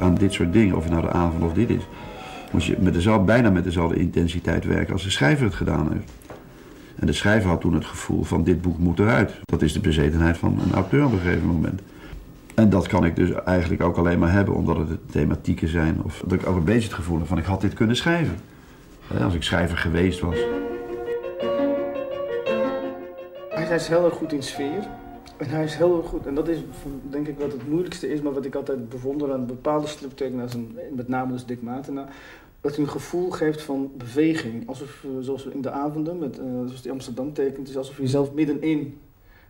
Aan dit soort dingen, of het nou de avond of dit is, moet je met dezelfde, bijna met dezelfde intensiteit werken als de schrijver het gedaan heeft. En de schrijver had toen het gevoel van dit boek moet eruit. Dat is de bezetenheid van een auteur op een gegeven moment. En dat kan ik dus eigenlijk ook alleen maar hebben omdat het thematieken zijn. Of dat ik ook een beetje het gevoel heb van ik had dit kunnen schrijven. Als ik schrijver geweest was. Hij is heel erg goed in sfeer. En hij is heel goed. En dat is denk ik wat het moeilijkste is, maar wat ik altijd bewonder aan bepaalde striptekenaars, en met name dus Dick Matena. Dat hij een gevoel geeft van beweging. Alsof, zoals in de avonden, met, uh, zoals die Amsterdam tekent, is alsof je zelf middenin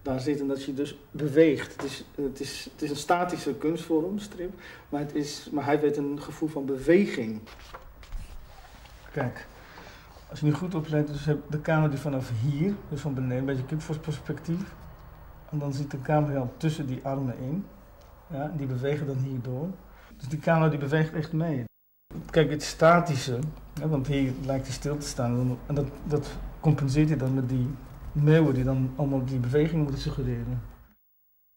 daar zit en dat je dus beweegt. Het is, het is, het is een statische kunstvorm, strip, maar, het is, maar hij weet een gevoel van beweging. Kijk, als je nu goed oplet, dus de camera die vanaf hier, dus van beneden, een beetje kipvors perspectief. En dan zit de camera tussen die armen in. Ja, die bewegen dan hierdoor. Dus die camera die beweegt echt mee. Kijk, het statische, want hier lijkt hij stil te staan. En dat, dat compenseert hij dan met die meeuwen die dan allemaal die beweging moeten suggereren.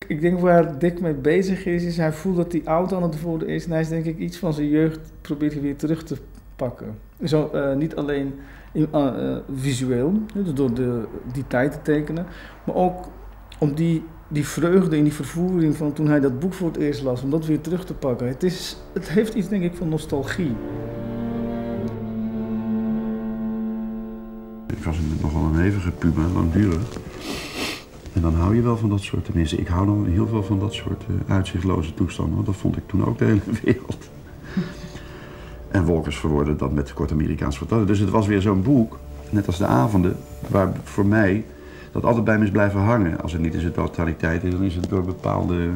Ik denk waar Dick mee bezig is, is hij voelt dat hij oud aan het worden is. En hij is denk ik iets van zijn jeugd probeert hij weer terug te pakken. Zo, uh, niet alleen in, uh, visueel, dus door de, die tijd te tekenen, maar ook om die, die vreugde en die vervoering van toen hij dat boek voor het eerst las, om dat weer terug te pakken. Het, is, het heeft iets denk ik van nostalgie. Ik was nogal een hevige puber, langdurig. En dan hou je wel van dat soort, tenminste, ik hou dan heel veel van dat soort uh, uitzichtloze toestanden. Want dat vond ik toen ook de hele wereld. en Wolkers verwoorden dat met kort Amerikaans vertellen. Dus het was weer zo'n boek, net als de avonden, waar voor mij dat altijd bij me is blijven hangen. Als het niet in zijn totaliteit is, dan is het door bepaalde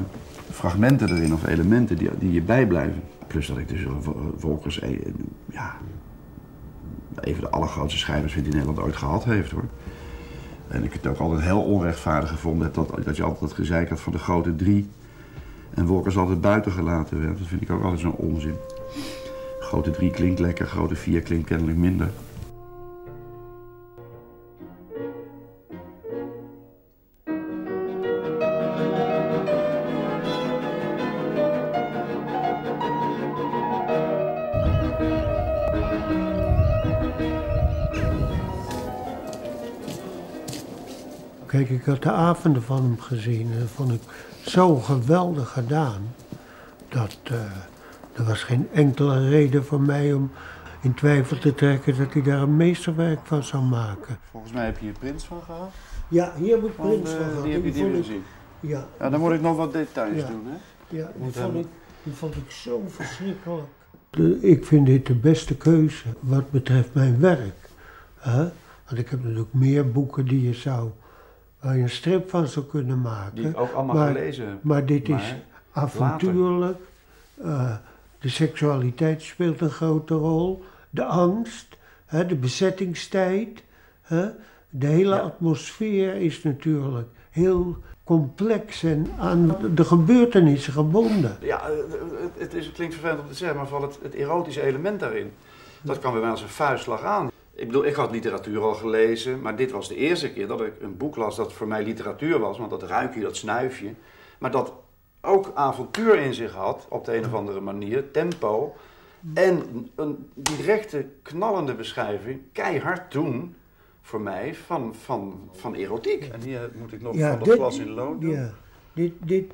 fragmenten erin of elementen die, die je bijblijven. Plus dat ik dus Wolkers, eh, ja, een van de allergrootste schrijvers vind die Nederland ooit gehad heeft hoor. En ik het ook altijd heel onrechtvaardig gevonden dat, dat je altijd dat gezeik had van de grote drie. En Wolkers altijd buiten gelaten werd. Dat vind ik ook altijd zo'n onzin. Grote drie klinkt lekker, grote vier klinkt kennelijk minder. Kijk, ik had de avonden van hem gezien en dat vond ik zo geweldig gedaan. Dat uh, er was geen enkele reden voor mij om in twijfel te trekken dat hij daar een meesterwerk van zou maken. Volgens mij heb je hier Prins van gehad. Ja, hier heb ik Prins van gehad. Die heb je die gezien. Ja. ja, dan moet ik nog wat details doen, hè? Ja, die vond, ik, die vond ik zo verschrikkelijk. De, ik vind dit de beste keuze wat betreft mijn werk. Hè? Want ik heb natuurlijk meer boeken die je zou waar je een strip van zou kunnen maken. Die ik ook allemaal maar, gelezen Maar dit is avontuurlijk. Uh, de seksualiteit speelt een grote rol. De angst, hè, de bezettingstijd. Hè. De hele atmosfeer is natuurlijk heel complex en aan de gebeurtenissen gebonden. Ja, eh, het, is, het klinkt vervelend om te zeggen, maar vooral het, het erotische element daarin. Dat kan bij mij als een vuistslag aan. Ik bedoel, ik had literatuur al gelezen, maar dit was de eerste keer dat ik een boek las dat voor mij literatuur was. Want dat ruikje, dat snuifje. Maar dat ook avontuur in zich had, op de een of andere manier, tempo. En een directe, knallende beschrijving, keihard toen, voor mij, van, van, van erotiek. En hier moet ik nog van dat glas in loon doen. Ja, dit, dit,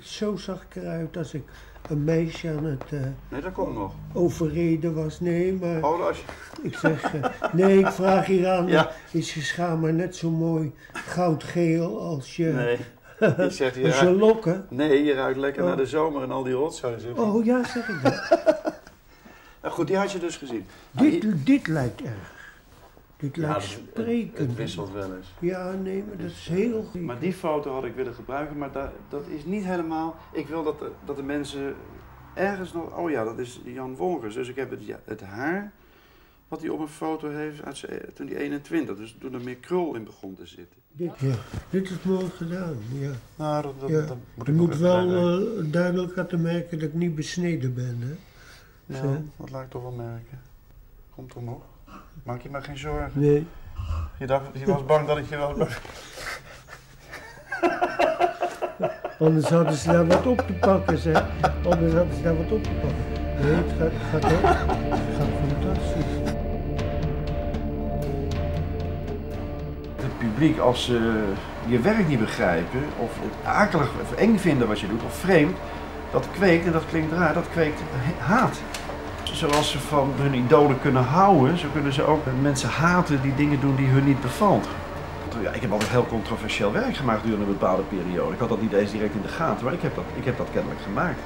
zo zag ik eruit als ik een meisje aan het uh, nee, dat komt nog. overreden was. Nee, maar oh, als je... ik zeg, uh, nee, ik vraag hier aan, ja. is je schaam maar net zo mooi goudgeel als je... Nee. Ik zeg, je, lokken? Nee, je ruikt lekker oh. naar de zomer en al die rotzooi. Oh ja, zeg ik dat. nou goed, die had je dus gezien. Dit, nou, dit lijkt erg. Dit ja, lijkt sprekend. Het, het, wisselt wel eens. Ja, nee, maar dat is heel goed. Maar die foto had ik willen gebruiken, maar dat, dat is niet helemaal... Ik wil dat de, dat de mensen ergens nog... Oh ja, dat is Jan Wolkers. Dus ik heb het, ja, het haar wat hij op een foto heeft uit zijn, toen hij 21. Dus toen er meer krul in begon te zitten. Dit, ja, dit is mooi gedaan, ja. Nou, dat, dat, ja. dat moet Je moet wel uh, duidelijk laten merken dat ik niet besneden ben, hè. Ja, dat laat ik toch wel merken. Komt er nog. Maak je maar geen zorgen. Nee. Je, dacht, je was bang dat ik je was bang. Anders hadden ze daar wat op te pakken, zeg. Anders hadden ze daar wat op te pakken. Nee, het gaat, gaat, heel- het gaat fantastisch. Het publiek, als ze je werk niet begrijpen, of het akelig of eng vinden wat je doet, of vreemd, dat kweekt, en dat klinkt raar, dat kweekt haat. Zoals ze van hun idolen kunnen houden, zo kunnen ze ook mensen haten die dingen doen die hun niet bevalt. Ja, ik heb altijd heel controversieel werk gemaakt gedurende een bepaalde periode. Ik had dat niet eens direct in de gaten, maar ik heb dat, ik heb dat kennelijk gemaakt.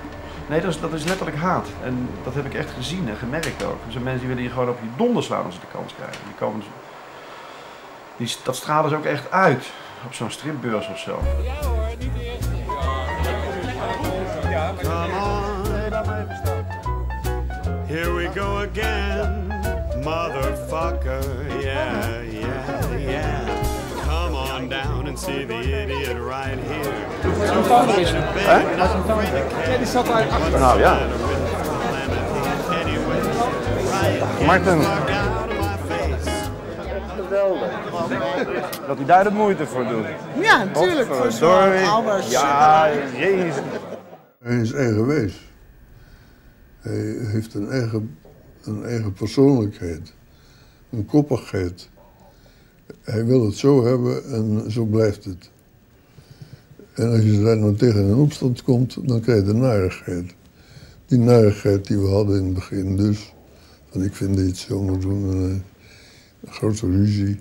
Nee, dat is, dat is letterlijk haat. En dat heb ik echt gezien en gemerkt ook. Er zijn mensen die willen je gewoon op je donder slaan als ze de kans krijgen. Die komen, die, dat stralen ze ook echt uit op zo'n stripbeurs of zo. Come on. Here we go again, motherfucker. Yeah, yeah, yeah. Come on down and see the idiot right here. Ja, die zat daar achter. Nou ja. Martin, out of my face. dat u daar de moeite voor doet. Ja, natuurlijk. Voor zo'n Ja, jezus. Hij is eigenwijs. Hij heeft een eigen, een eigen persoonlijkheid, een koppigheid. Hij wil het zo hebben en zo blijft het. En als je daar nou tegen een opstand komt, dan krijg je de narigheid. Die narigheid die we hadden in het begin dus. Van ik vind dit zo moet doen. En, eh, een grote ruzie.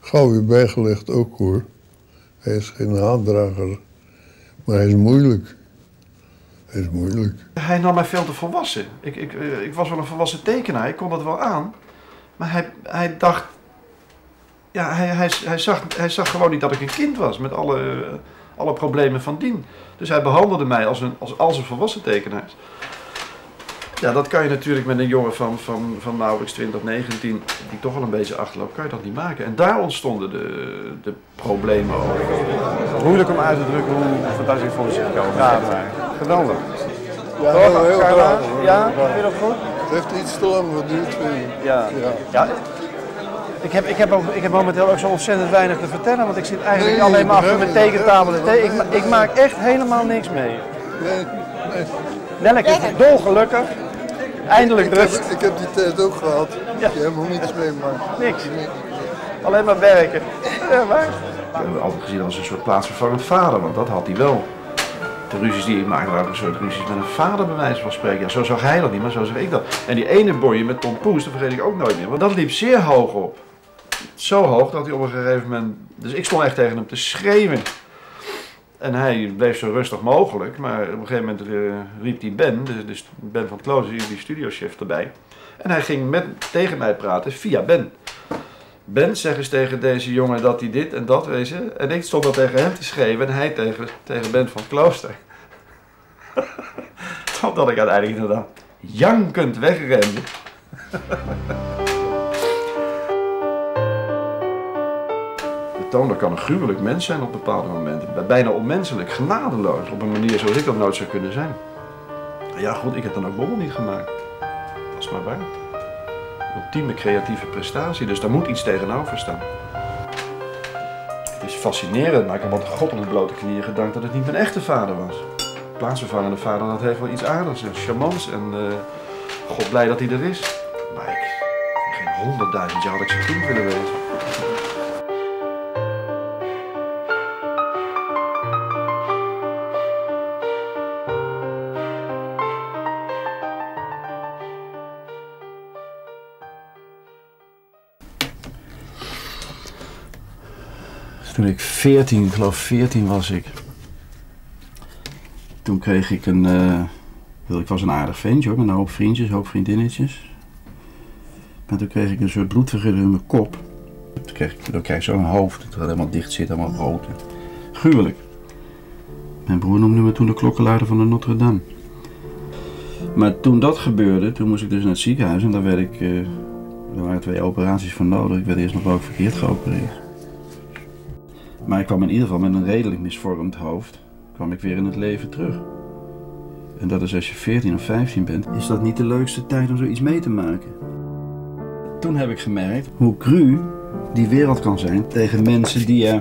Gauw weer bijgelegd ook hoor. Hij is geen haatdrager. Maar hij is moeilijk. Hij is moeilijk. Hij nam mij veel te volwassen. Ik, ik, eh, ik was wel een volwassen tekenaar, ik kon dat wel aan. Maar hij, hij dacht. Ja, hij, hij, hij, zag, hij zag gewoon niet dat ik een kind was met alle, eh, alle problemen van dien. Dus hij behandelde mij als een, als, als een volwassen tekenaar. Ja, dat kan je natuurlijk met een jongen van, van, van nauwelijks 20, 19, die toch wel een beetje achterloopt, kan je dat niet maken. En daar ontstonden de, de problemen over. Moeilijk om uit te drukken hoe fantastisch voor zich komen. Ja, geweldig. Ja, heel, heel graag. Ja, vind je dat goed? Het heeft iets te lang geduurd, vind ik. Ja. ja. Ik heb, ik, heb ook, ik heb momenteel ook zo ontzettend weinig te vertellen, want ik zit eigenlijk Nee, alleen maar achter mijn ik, tekentafel. te ik. Ik, ma- ik maak echt helemaal niks mee. Nee, nee. Nelleke is dolgelukkig. Eindelijk Ik, heb, rust. ik heb die tijd ook gehad. Ja. Je helemaal niets meemaakt. Niks. Alleen maar werken. Ja, waar? We hebben altijd gezien als een soort plaatsvervangend vader, want dat had hij wel. De ruzies die ik maakte waren een soort ruzies met een vader, bij wijze van spreken. Zo zag hij dat niet, maar zo zag ik dat. En die ene bonje met Tom Poes, dat vergeet ik ook nooit meer, want dat liep zeer hoog op. Zo hoog dat hij op een gegeven moment. Dus ik stond echt tegen hem te schreeuwen. En hij bleef zo rustig mogelijk, maar op een gegeven moment eh, riep die Ben, st- Ben van Kloos, die studiochef erbij. En hij ging met, tegen mij praten via Ben. Ben, zeg eens tegen deze jongen dat hij dit en dat, je. En ik stond dan tegen hem te schreeuwen en hij tegen, tegen Ben van Klooster. Totdat ik uiteindelijk inderdaad jankend wegrende. De toner kan een gruwelijk mens zijn op bepaalde momenten. Bijna onmenselijk, genadeloos. Op een manier zoals ik dat nooit zou kunnen zijn. Ja goed, ik heb dan ook Bommel niet gemaakt. Dat is maar waar. Ultieme creatieve prestatie, dus daar moet iets tegenover staan. Het is fascinerend, maar ik heb altijd God op de blote knieën gedankt dat het niet mijn echte vader was. Plaatsvervangende vader, dat heeft wel iets aardigs en charmants en eh, God blij dat hij er is. Maar ik, geen honderdduizend jaar had ik zijn kind willen wezen. Toen ik 14, ik geloof 14 was ik. Toen kreeg ik een. wel, ik was een aardig ventje hoor, met een hoop vriendjes, een hoop vriendinnetjes. Maar toen kreeg ik een soort bloedvergulling in mijn kop. Toen kreeg ik, dan zo'n hoofd, dat helemaal dicht zit, helemaal rood. Gruwelijk. Mijn broer noemde me toen de klokkenluider van de Notre Dame. Maar toen dat gebeurde, toen moest ik dus naar het ziekenhuis en daar werd ik. eh, er waren twee operaties voor nodig. Ik werd eerst nog ook verkeerd geopereerd. Maar ik kwam in ieder geval met een redelijk misvormd hoofd, kwam ik weer in het leven terug. En dat is als je 14 of 15 bent, is dat niet de leukste tijd om zoiets mee te maken. Toen heb ik gemerkt hoe cru die wereld kan zijn tegen mensen die je,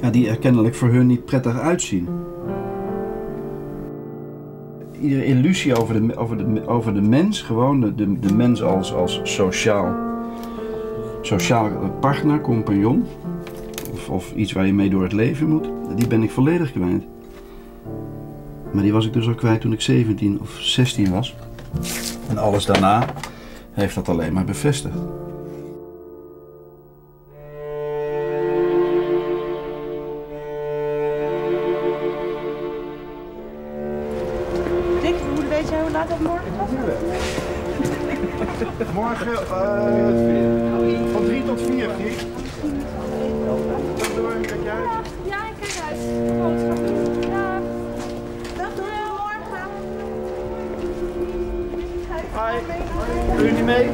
ja, die er kennelijk voor hun niet prettig uitzien. Iedere illusie over de, over de, over de mens, gewoon de, de, de mens als, als sociaal, sociaal partner, compagnon, of, of iets waar je mee door het leven moet, die ben ik volledig kwijt. Maar die was ik dus al kwijt toen ik 17 of 16 was. En alles daarna heeft dat alleen maar bevestigd. Dick, hoe weet jij hoe laat het morgen was? Morgen uh, van 3 tot 4, Kijk jij? Ja, ik kijk uit. Boodschap doen. Ja. Dag, doei. Morgen. Hoi. Doe je niet mee?